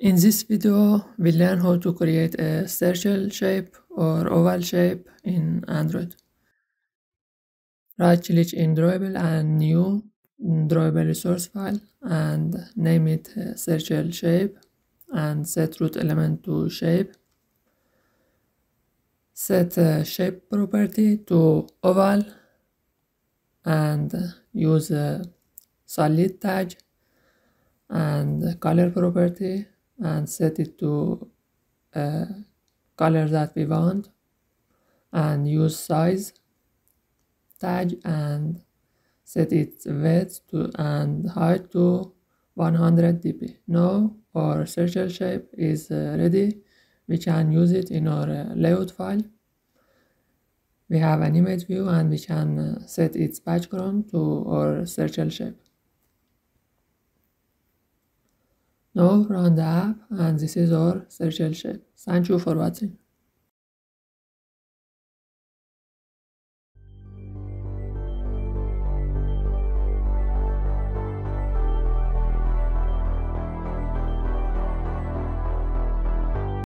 In this video, we learn how to create a circle shape or oval shape in Android. Right click in drawable and new drawable resource file and name it circle shape and set root element to shape. Set shape property to oval and use solid tag and color property and set it to a color that we want and use size tag and set its width to and height to 100 dp now our circle shape is uh, ready. We can use it in our uh, layout file. We have an image view and we can set its background to our circle shape Now run the app and this is our circle shape. Thank you for watching.